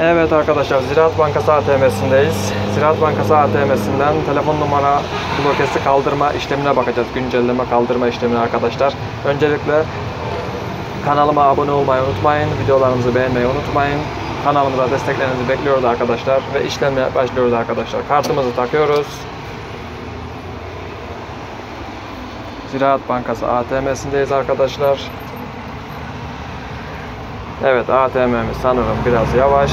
Evet arkadaşlar Ziraat Bankası ATM'sindeyiz. Ziraat Bankası ATM'sinden telefon numara blokesi kaldırma işlemine bakacağız. Güncelleme kaldırma işlemine arkadaşlar. Öncelikle kanalıma abone olmayı unutmayın. Videolarımızı beğenmeyi unutmayın. Kanalımıza desteklerinizi bekliyoruz arkadaşlar. Ve işlemle başlıyoruz arkadaşlar. Kartımızı takıyoruz. Ziraat Bankası ATM'sindeyiz arkadaşlar. Evet ATM'miz sanırım biraz yavaş.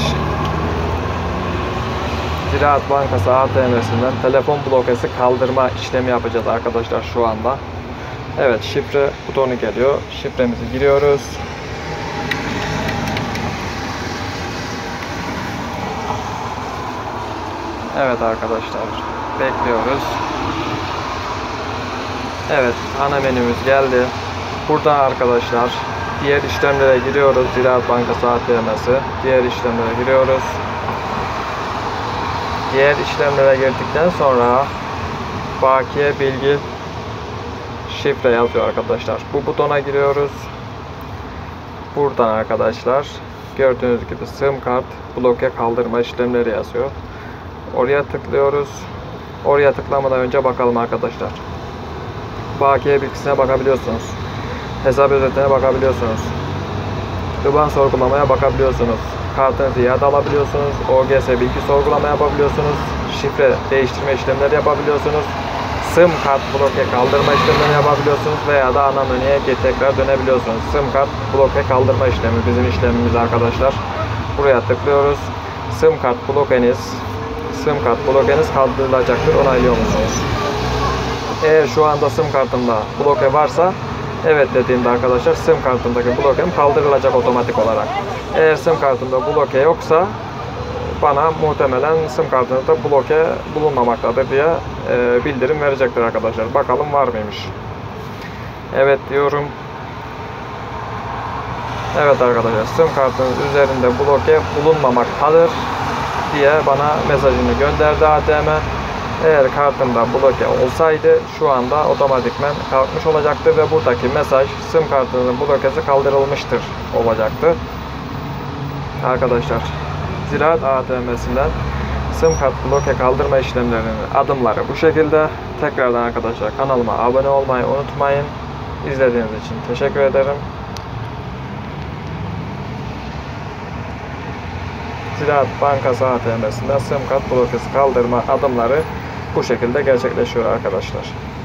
Ziraat Bankası ATM'sinden telefon blokesi kaldırma işlemi yapacağız arkadaşlar şu anda. Evet şifre butonu geliyor. Şifremizi giriyoruz. Evet arkadaşlar bekliyoruz. Evet ana menümüz geldi. Buradan arkadaşlar diğer işlemlere giriyoruz. Ziraat Bankası ATM'si. Diğer işlemlere giriyoruz. Diğer işlemlere girdikten sonra bakiye bilgi şifre yazıyor arkadaşlar. Bu butona giriyoruz. Buradan arkadaşlar gördüğünüz gibi sim kart bloke kaldırma işlemleri yazıyor. Oraya tıklıyoruz. Oraya tıklamadan önce bakalım arkadaşlar. Bakiye bilgisine bakabiliyorsunuz. Hesap özetine bakabiliyorsunuz. IBAN sorgulamaya bakabiliyorsunuz. Kartınızı iade alabiliyorsunuz. OGS bilgi sorgulama yapabiliyorsunuz. Şifre değiştirme işlemleri yapabiliyorsunuz. SIM kart bloke kaldırma işlemleri yapabiliyorsunuz veya da ana menüye tekrar dönebiliyorsunuz. SIM kart bloke kaldırma işlemi bizim işlemimiz arkadaşlar. Buraya tıklıyoruz. SIM kart blokeniz SIM kart blokeniz kaldırılacaktır. Onaylıyor musunuz? Eğer şu anda SIM kartımda bloke varsa evet dediğimde arkadaşlar SIM kartımdaki blokem kaldırılacak otomatik olarak. Eğer SIM kartımda bloke yoksa bana muhtemelen SIM kartınızda bloke bulunmamaktadır diye e, bildirim verecektir arkadaşlar. Bakalım var mıymış. Evet diyorum. Evet arkadaşlar SIM kartınız üzerinde bloke bulunmamaktadır diye bana mesajını gönderdi ATM. Eğer kartımda bloke olsaydı şu anda otomatikmen kalkmış olacaktı ve buradaki mesaj sim kartının blokesi kaldırılmıştır olacaktı. Arkadaşlar Ziraat ATM'sinden sim kart bloke kaldırma işlemlerinin adımları bu şekilde. Tekrardan arkadaşlar kanalıma abone olmayı unutmayın. İzlediğiniz için teşekkür ederim. Ziraat Bankası ATM'sinden sim kart blokesi kaldırma adımları bu şekilde gerçekleşiyor arkadaşlar.